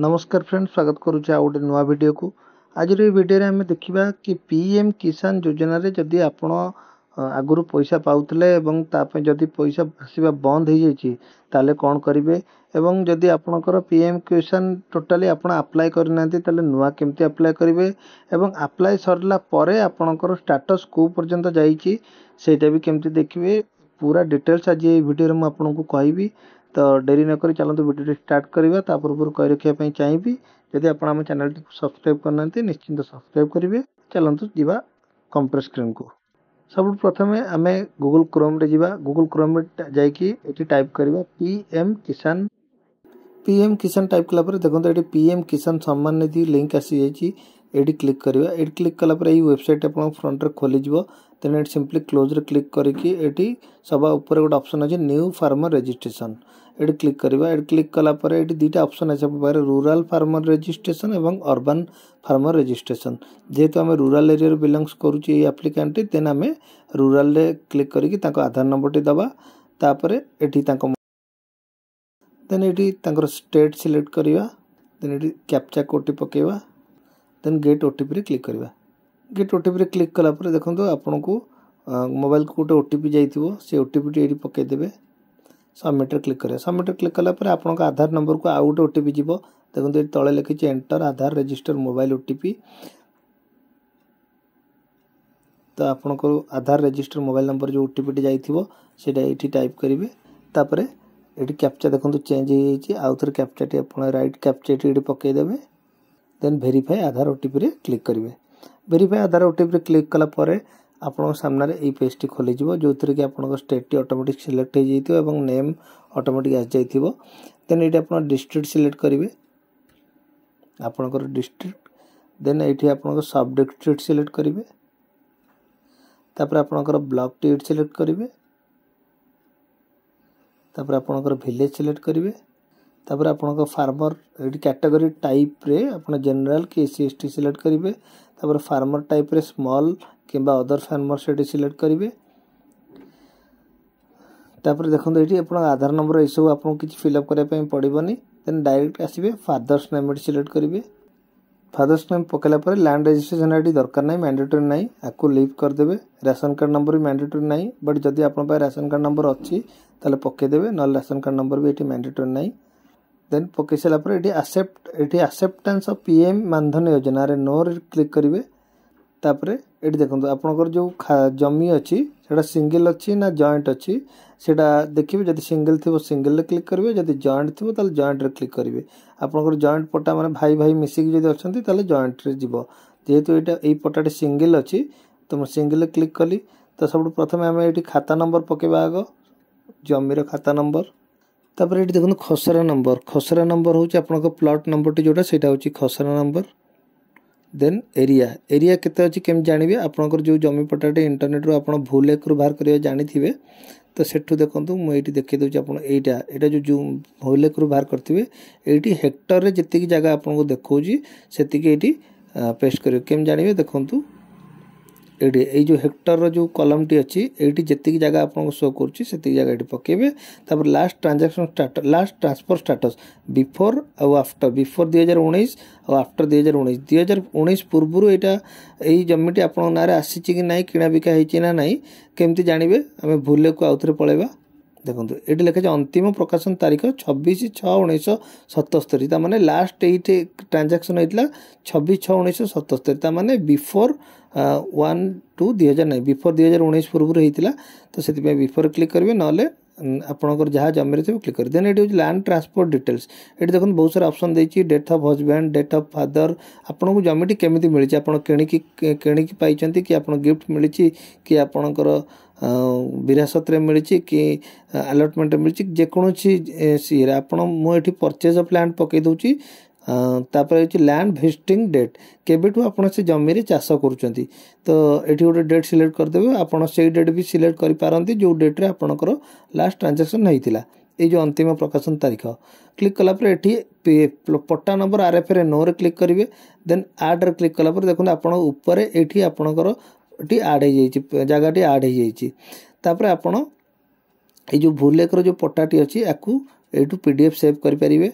नमस्कार फ्रेंड्स स्वागत करुच आ गोटे नुआ भिड को आज भिडियो आम देखा कि पी एम किसान योजन जदि आप आगर पैसा पाते जदि पैसा आसवा बंद हो जाए कौन करेंगे जदि आपणकर एम किसान टोटाली आप्लाय करना नुआ के आप्लाय करेंगे आप्लाय सरला आपणकर स्टाटस को पर्यटन जाइए सहीटा भी कमी देखिए पूरा डिटेल्स आज ये भिडियो मुझे कहबी ତ ଡେରି ନକରି ଚାଲନ୍ତୁ ଭିଡ଼ିଓଟି ଷ୍ଟାର୍ଟ କରିବା ତା ପୂର୍ବରୁ କହି ରଖିବା ପାଇଁ ଚାହିଁବି ଯଦି ଆପଣ ଆମ ଚ୍ୟାନେଲଟିକୁ ସବସ୍କ୍ରାଇବ୍ କରିନାହାନ୍ତି ନିଶ୍ଚିନ୍ତ ସବସ୍କ୍ରାଇବ୍ କରିବେ ଚାଲନ୍ତୁ ଯିବା କମ୍ପ୍ୟୁଟର ସ୍କ୍ରିନ୍କୁ ସବୁଠୁ ପ୍ରଥମେ ଆମେ ଗୁଗୁଲ୍ କ୍ରୋମ୍ରେ ଯିବା ଗୁଗୁଲ୍ କ୍ରୋମ୍ରେ ଯାଇକି ଏଠି ଟାଇପ୍ କରିବା P M Kisan P M Kisan type କଲା ପରେ ଦେଖନ୍ତୁ ଏଠି ପି ଏମ୍ କିଷାନ ସମ୍ମାନ ନିଧି ଲିଙ୍କ୍ ଆସିଯାଇଛି ଏଠି କ୍ଲିକ୍ କରିବା ଏଠି କ୍ଲିକ୍ କଲା ପରେ ଏଇ ୱେବସାଇଟ୍ ଆପଣଙ୍କ ଫ୍ରଣ୍ଟରେ ଖୋଲିଯିବ ତେଣୁ ଏଠି ସିମ୍ପଲି କ୍ଲୋଜ୍ରେ କ୍ଲିକ୍ କରିକି ଏଠି ସବା ଉପରେ ଗୋଟେ ଅପସନ୍ ଅଛି ନ୍ୟୁ ଫାର୍ମର ରେଜିଷ୍ଟ୍ରେସନ୍ ଏଠି କ୍ଲିକ୍ କରିବା ଏଠି କ୍ଲିକ୍ କଲା ପରେ ଏଠି ଦୁଇଟା ଅପସନ୍ ଅଛି ଆମ ପାଖରେ ରୁରାଲ୍ ଫାର୍ମର ରେଜିଷ୍ଟ୍ରେସନ୍ ଏବଂ ଅର୍ବାନ୍ ଫାର୍ମର ରେଜିଷ୍ଟ୍ରେସନ୍ ଯେହେତୁ ଆମେ ରୁରାଲ୍ ଏରିଆରୁ ବିଲଙ୍ଗସ୍ କରୁଛୁ ଏଇ ଆପ୍ଲିକାଣ୍ଟଟି ଦେନ୍ ଆମେ ରୁରାଲ୍ରେ କ୍ଲିକ୍ କରିକି ତାଙ୍କ ଆଧାର ନମ୍ବରଟି ଦେବା ତାପରେ ଏଠି ତାଙ୍କ ଦେନ୍ ଏଠି ତାଙ୍କର ଷ୍ଟେଟ୍ ସିଲେକ୍ଟ କରିବା ଦେନ୍ ଏଠି କ୍ୟାପ୍ଚା କୋଡ଼୍ଟି ପକାଇବା ଦେନ୍ ଗେଟ୍ ଓଟିପିରେ କ୍ଲିକ୍ କରିବା गेट ओटी क्लिक कलापुर देखो आपन को मोबाइल को गोटे ओटीपी जाइ से ओटीपी ये पकईदे सबमिट्रे क्लिक करेंगे सबमिट्रे क्लिक कलापुर आप आधार नंबर को आउ गए ओटीपी जी देखते तले लिखी enter Aadhaar register mobile OTP तो आप आधार रजिस्टर मोबाइल नंबर जो ओटीपी जाइए ये टाइप करेंगे तापर एटी कैप्चा देखो चेंज होप्चाटी आप रईट कैप्चाटी ये पकईदे then verify Aadhaar OTP click करेंगे ଭେରିଫାଏ ଆଧାର ଓ ଟିପ୍ରେ କ୍ଲିକ୍ କଲା ପରେ ଆପଣଙ୍କ ସାମ୍ନାରେ ଏଇ ପେଜ୍ଟି ଖୋଲିଯିବ ଯେଉଁଥିରେ କି ଆପଣଙ୍କ ଷ୍ଟେଟ୍ଟି ଅଟୋମେଟିକ୍ ସିଲେକ୍ଟ ହୋଇଯାଇଥିବ ଏବଂ ନେମ୍ ଅଟୋମେଟିକ୍ ଆସିଯାଇଥିବ ଦେନ୍ ଏଇଠି ଆପଣ ଡିଷ୍ଟ୍ରିକ୍ଟ ସିଲେକ୍ଟ କରିବେ ଆପଣଙ୍କର ଡିଷ୍ଟ୍ରିକ୍ଟ ଦେନ୍ ଏଇଠି ଆପଣଙ୍କ ସବ୍ ଡିଷ୍ଟ୍ରିକ୍ଟ ସିଲେକ୍ଟ କରିବେ ତାପରେ ଆପଣଙ୍କର ବ୍ଲକ୍ଟି ଏଇଠି ସିଲେକ୍ଟ କରିବେ ତାପରେ ଆପଣଙ୍କର ଭିଲେଜ୍ ସିଲେକ୍ଟ କରିବେ ତାପରେ ଆପଣଙ୍କ ଫାର୍ମର ଏଇଠି କ୍ୟାଟେଗୋରୀ ଟାଇପ୍ରେ ଆପଣ ଜେନେରାଲ କି S C S T select କରିବେ ତାପରେ ଫାର୍ମର ଟାଇପ୍ରେ ସ୍ମଲ୍ କିମ୍ବା ଅଦର ଫାର୍ମର ସେଠି ସିଲେକ୍ଟ କରିବେ ତାପରେ ଦେଖନ୍ତୁ ଏଇଠି ଆପଣଙ୍କ ଆଧାର ନମ୍ବର ଏସବୁ ଆପଣଙ୍କୁ କିଛି ଫିଲ୍ଅପ୍ କରିବା ପାଇଁ ପଡ଼ିବନି ଦେନ୍ ଡାଇରେକ୍ଟ ଆସିବେ ଫାଦର୍ସ ନେମ୍ ଏଠି ସିଲେକ୍ଟ କରିବେ ଫାଦର୍ସ ନେମ୍ ପକାଇଲା ପରେ ଲ୍ୟାଣ୍ଡ ରେଜିଷ୍ଟ୍ରେସନ୍ ଏଠି ଦରକାର ନାହିଁ ମ୍ୟାଣ୍ଡେଟୋରୀ ନାହିଁ ଆକୁ ଲିଭ୍ କରିଦେବେ ରାସନ କାର୍ଡ଼ ନମ୍ବର ବି ମ୍ୟାଣ୍ଡେଟୋରୀ ନାହିଁ ବଟ୍ ଯଦି ଆପଣଙ୍କ ପାଖରେ ରାସନ କାର୍ଡ଼ ନମ୍ବର ଅଛି ତାହେଲେ ପକାଇଦେବେ ନହେଲେ ରାସନ କାର୍ଡ଼ ନମ୍ବର ବି ଏଠି ମ୍ୟାଣ୍ଡେଟୋରୀ ନାହିଁ देन ପକେଇ ସାରିଲା ପରେ ଏଠି ଆସେପ୍ଟ ଏଠି acceptance of P M Mandhan ଯୋଜନାରେ ନୋରେ କ୍ଲିକ୍ କରିବେ ତାପରେ ଏଠି ଦେଖନ୍ତୁ ଆପଣଙ୍କର ଯେଉଁ ଜମି ଅଛି ସେଇଟା ସିଙ୍ଗିଲ୍ ଅଛି ନା ଜଏଣ୍ଟ ଅଛି ସେଇଟା ଦେଖିବେ ଯଦି ସିଙ୍ଗିଲ୍ ଥିବ ସିଙ୍ଗିଲ୍ରେ କ୍ଲିକ୍ କରିବେ ଯଦି ଜଏଣ୍ଟ ଥିବ ତାହେଲେ ଜଏଣ୍ଟରେ କ୍ଲିକ୍ କରିବେ ଆପଣଙ୍କର ଜଏଣ୍ଟ ପଟା ମାନେ ଭାଇ ଭାଇ ମିଶିକି ଯଦି ଅଛନ୍ତି ତାହେଲେ ଜଏଣ୍ଟରେ ଯିବ ଯେହେତୁ ଏଇଟା ଏଇ ପଟାଟି ସିଙ୍ଗିଲ୍ ଅଛି ତ ମୁଁ ସିଙ୍ଗିଲ୍ରେ କ୍ଲିକ୍ କଲି ତ ସବୁଠୁ ପ୍ରଥମେ ଆମେ ଏଇଠି ଖାତା ନମ୍ବର ପକାଇବା ଆଗ ଜମିର ଖାତା ନମ୍ବର তারপরে এটি দেখুন খসড়া নম্বর খসড়া নম্বর হচ্ছে আপনার প্লট নম্বরটি যেটা সেটা হচ্ছে খসড়া নম্বর দেন এরিয়া এরিয়া কত অছি কেম জাঁবে আপনার যে জমি পটাটি ইন্টরনেট্রু আপনার ভুল একরু বাহার করা জাঁথিবে তো সেটু দেখুন মু এইটি দেখাই দেছি আপনার এইটা এটা যে ভুল একরু বাহার করতে এইটি হেক্টরের যেত জায়গা আপনার দেখছি সেটি এইটি পেস্ট করবে কেম জাঁবে দেখুন ଏଇଠି ଏଇ ଯେଉଁ ହେକ୍ଟରର ଯେଉଁ କଲମ୍ଟି ଅଛି ଏଇଠି ଯେତିକି ଜାଗା ଆପଣଙ୍କୁ ଶୋ କରୁଛି ସେତିକି ଜାଗା ଏଠି ପକାଇବେ ତାପରେ last transaction status last transfer status before ଆଉ ଆଫ୍ଟର ବିଫୋର୍ ଦୁଇହଜାର ଉଣେଇଶ ଆଉ ଆଫ୍ଟର ଦୁଇହଜାର ଉଣେଇଶ ଦୁଇହଜାର ଉଣେଇଶ ପୂର୍ବରୁ ଏଇଟା ଏଇ ଜମିଟି ଆପଣଙ୍କ ନାଁରେ ଆସିଛି କି ନାହିଁ କିଣାବିକା ହେଇଛି ନା ନାହିଁ କେମିତି ଜାଣିବେ ଆମେ ଭୁଲେକୁ ଆଉଥରେ ପଳାଇବା ଦେଖନ୍ତୁ ଏଇଠି ଲେଖା ଲେଖାଛି ଅନ୍ତିମ ପ୍ରକାଶନ ତାରିଖ ଛବିଶ ଛଅ ଉଣେଇଶହ ସତସ୍ତରୀ ତା'ମାନେ ଲାଷ୍ଟ ଏଇଠି ଟ୍ରାଞ୍ଜାକ୍ସନ୍ ହେଇଥିଲା ଛବିଶ ଛଅ ଉଣେଇଶହ ସତସ୍ତରୀ ତା'ମାନେ ବିଫୋର୍ ୱାନ୍ ଟୁ ଦୁଇ ହଜାର ନାଇଁ ବିଫୋର୍ ଦୁଇ ହଜାର ଉଣେଇଶ ପୂର୍ବରୁ ହେଇଥିଲା ତ ସେଥିପାଇଁ ବିଫୋର୍ କ୍ଲିକ୍ କରିବେ ନହେଲେ ଆପଣଙ୍କର ଯାହା ଜମିରେ ଥିବ କ୍ଲିକ୍ କରିବେ ଦେନ୍ ଏଠି ହେଉଛି ଲ୍ୟାଣ୍ଡ ଟ୍ରାନ୍ସପୋର୍ଟ ଡିଟେଲ୍ସ ଏଇଠି ଦେଖନ୍ତୁ ବହୁତ ସାରା ଅପସନ୍ ଦେଇଛି date of husband date of father ଆପଣଙ୍କୁ ଜମିଟି କେମିତି ମିଳିଛି ଆପଣ କିଣିକି କିଣିକି ପାଇଛନ୍ତି କି ଆପଣ ଗିଫ୍ଟ ମିଳିଛି କି ଆପଣଙ୍କର ବିରାସତରେ ମିଳିଛି କି ଆଲଟମେଣ୍ଟରେ ମିଳିଛି ଯେକୌଣସି ସିଏରେ ଆପଣ ମୁଁ ଏଠି ପରଚେଜ୍ ଅଫ୍ ଲ୍ୟାଣ୍ଡ ପକାଇ ଦେଉଛି ତାପରେ ହେଉଛି ଲ୍ୟାଣ୍ଡ ଭେଷ୍ଟିଂ ଡେଟ୍ କେବେଠୁ ଆପଣ ସେ ଜମିରେ ଚାଷ କରୁଛନ୍ତି ତ ଏଠି ଗୋଟେ ଡେଟ୍ ସିଲେକ୍ଟ କରିଦେବେ ଆପଣ ସେଇ ଡେଟ୍ ବି ସିଲେକ୍ଟ କରିପାରନ୍ତି ଯେଉଁ ଡେଟ୍ରେ ଆପଣଙ୍କର ଲାଷ୍ଟ ଟ୍ରାଞ୍ଜାକ୍ସନ୍ ହେଇଥିଲା ଏଇ ଯେଉଁ ଅନ୍ତିମ ପ୍ରକାଶନ ତାରିଖ କ୍ଲିକ୍ କଲାପରେ ଏଠି ପଟ୍ଟା ନମ୍ବର ଆର୍ ଏଫ୍ ଏ ନୋରେ କ୍ଲିକ୍ କରିବେ ଦେନ୍ ଆଡ଼୍ରେ କ୍ଲିକ୍ କଲାପରେ ଦେଖନ୍ତୁ ଆପଣ ଉପରେ ଏଇଠି ଆପଣଙ୍କର आड हो जगह टी आड होपर आपण यो भूलेखर जो पट्टाटी अच्छी या पी डी एफ सेव करेंगे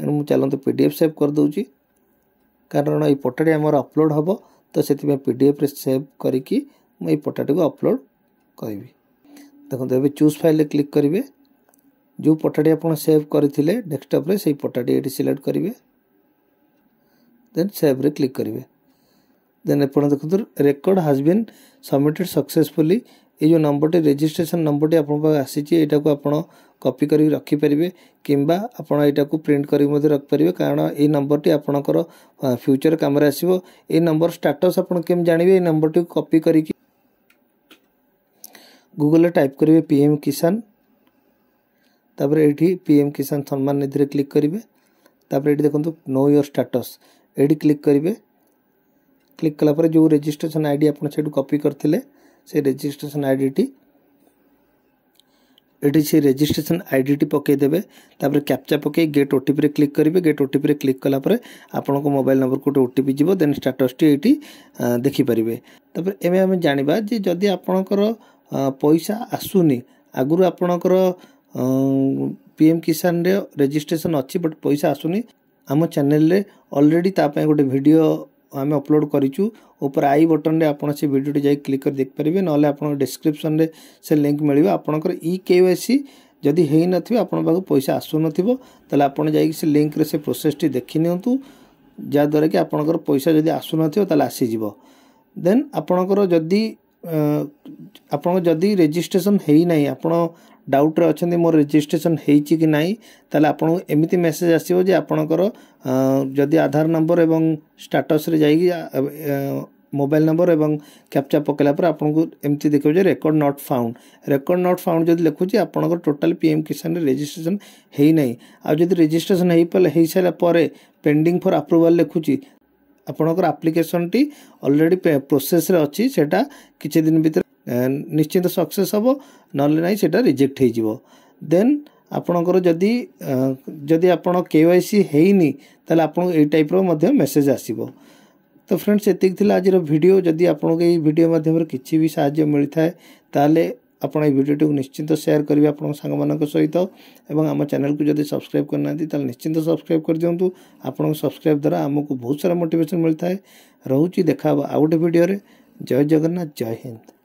चलते पी डी एफ सेव करदे कारण ये पट्टाटी आम अपलोड हम तो से पी डी एफ सेव करी पट्टाटी को अपलोड करी देखते एवं चूज फाइल क्लिक करेंगे जो पट्टाटी आप सेव करते डेस्कटप्रे पट्टाटी ये सिलेक्ट करेंगे देन सेव्रे क्लिक करेंगे ଦେନ୍ ଆପଣ ଦେଖନ୍ତୁ record has been submitted successfully ଏଇ ଯେଉଁ ନମ୍ବରଟି ରେଜିଷ୍ଟ୍ରେସନ୍ ନମ୍ବରଟି ଆପଣଙ୍କ ପାଖରେ ଆସିଛି ଏଇଟାକୁ ଆପଣ କପି କରିକି ରଖିପାରିବେ କିମ୍ବା ଆପଣ ଏଇଟାକୁ ପ୍ରିଣ୍ଟ କରିକି ମଧ୍ୟ ରଖିପାରିବେ କାରଣ ଏଇ ନମ୍ବରଟି ଆପଣଙ୍କର ଫ୍ୟୁଚର୍ କାମରେ ଆସିବ ଏଇ ନମ୍ବର ଷ୍ଟାଟସ୍ ଆପଣ କେମିତି ଜାଣିବେ ଏଇ ନମ୍ବରଟିକୁ କପି କରିକି ଗୁଗୁଲ୍ରେ ଟାଇପ୍ କରିବେ ପି ଏମ୍ କିଷାନ ତାପରେ ଏଇଠି ପି ଏମ୍ କିଷାନ ସମ୍ମାନ ନିଧିରେ କ୍ଲିକ୍ କରିବେ ତାପରେ ଏଇଠି ଦେଖନ୍ତୁ ନୋ ୟୋର୍ ଷ୍ଟାଟସ୍ ଏଇଠି କ୍ଲିକ୍ କରିବେ କ୍ଲିକ୍ କଲାପରେ ଯେଉଁ ରେଜିଷ୍ଟ୍ରେସନ୍ ଆଇ ଡ଼ି ଆପଣ ସେଇଠୁ କପି କରିଥିଲେ ସେ ରେଜିଷ୍ଟ୍ରେସନ୍ ଆଇଡ଼ିଟି ଏଠି ସେ ରେଜିଷ୍ଟ୍ରେସନ୍ ଆଇଡ଼ିଟି ପକାଇଦେବେ ତାପରେ କ୍ୟାପ୍ଚା ପକାଇ ଗେଟ୍ ଓଟିପିରେ କ୍ଲିକ୍ କରିବେ ଗେଟ୍ ଓଟିପିରେ କ୍ଲିକ୍ କଲାପରେ ଆପଣଙ୍କ ମୋବାଇଲ୍ ନମ୍ବରକୁ ଗୋଟେ ଓଟିପି ଯିବ ଦେନ୍ ଷ୍ଟାଟସ୍ଟି ଏଇଠି ଦେଖିପାରିବେ ତାପରେ ଏବେ ଆମେ ଜାଣିବା ଯେ ଯଦି ଆପଣଙ୍କର ପଇସା ଆସୁନି ଆଗରୁ ଆପଣଙ୍କର ପି ଏମ୍ କିଷାନରେ ରେଜିଷ୍ଟ୍ରେସନ୍ ଅଛି ବଟ୍ ପଇସା ଆସୁନି ଆମ ଚ୍ୟାନେଲରେ ଅଲରେଡ଼ି ତା ପାଇଁ ଗୋଟେ ଭିଡ଼ିଓ ଆମେ ଅପଲୋଡ଼ କରିଛୁ ଉପରେ ଆଇ ବଟନ୍ରେ ଆପଣ ସେ ଭିଡ଼ିଓଟି ଯାଇ କ୍ଲିକ୍ କରି ଦେଖିପାରିବେ ନହେଲେ ଆପଣଙ୍କ ଡିସ୍କ୍ରିପ୍ସନ୍ରେ ସେ ଲିଙ୍କ୍ ମିଳିବ ଆପଣଙ୍କର ଇ କେ ୱାଇ ସି ଯଦି ହୋଇନଥିବ ଆପଣଙ୍କ ପାଖକୁ ପଇସା ଆସୁନଥିବ ତାହେଲେ ଆପଣ ଯାଇକି ସେ ଲିଙ୍କ୍ରେ ସେ ପ୍ରୋସେସ୍ଟି ଦେଖିନିଅନ୍ତୁ ଯାହାଦ୍ୱାରା କି ଆପଣଙ୍କର ପଇସା ଯଦି ଆସୁନଥିବ ତାହେଲେ ଆସିଯିବ ଦେନ୍ ଆପଣଙ୍କର ଯଦି ଆପଣଙ୍କ ଯଦି ରେଜିଷ୍ଟ୍ରେସନ୍ ହୋଇନାହିଁ ଆପଣ ଡାଉଟ୍ରେ ଅଛନ୍ତି ମୋର ରେଜିଷ୍ଟ୍ରେସନ୍ ହେଇଛି କି ନାହିଁ ତାହେଲେ ଆପଣଙ୍କୁ ଏମିତି ମେସେଜ୍ ଆସିବ ଯେ ଆପଣଙ୍କର ଯଦି ଆଧାର ନମ୍ବର ଏବଂ ଷ୍ଟାଟସ୍ରେ ଯାଇକି ମୋବାଇଲ୍ ନମ୍ବର ଏବଂ କ୍ୟାପ୍ଚା ପକାଇଲା ପରେ ଆପଣଙ୍କୁ ଏମିତି ଦେଖାଉଛି ଯେ record not found record not found ଯଦି ଲେଖୁଛି ଆପଣଙ୍କର ଟୋଟାଲ୍ ପି ଏମ୍ କିଷାନରେ ରେଜିଷ୍ଟ୍ରେସନ୍ ହେଇନାହିଁ ଆଉ ଯଦି ରେଜିଷ୍ଟ୍ରେସନ୍ ହେଇପାରିଲେ ହେଇସାରିଲା ପରେ ପେଣ୍ଡିଂ ଫର୍ ଆପ୍ରୁଭାଲ୍ ଲେଖୁଛି ଆପଣଙ୍କର ଆପ୍ଲିକେସନ୍ଟି ଅଲରେଡ଼ି ପ୍ରୋସେସ୍ରେ ଅଛି ସେଇଟା କିଛି ଦିନ ଭିତରେ निश्चिंत सक्सेस हे ना से रिजेक्ट हो आपणकर जदि आप के सी होनी टाइप रेसेज आसब तो फ्रेंड्स ये आज भिडियो जदि आप आपड़ो मध्यम कि भी मिलता है तेल आपड़ भिडियोटी को निश्चिंत सेयार करेंगे आप सांग सहित आम चेल को जदि सब्सक्राइब करना तेल निश्चिंत सब्सक्राइब कर दिंतु आप सब्सक्राइब द्वारा आमको बहुत सारा मोटेसन मिलता है रोचे देखा आउ गए भिडियो जय जगन्नाथ जय हिंद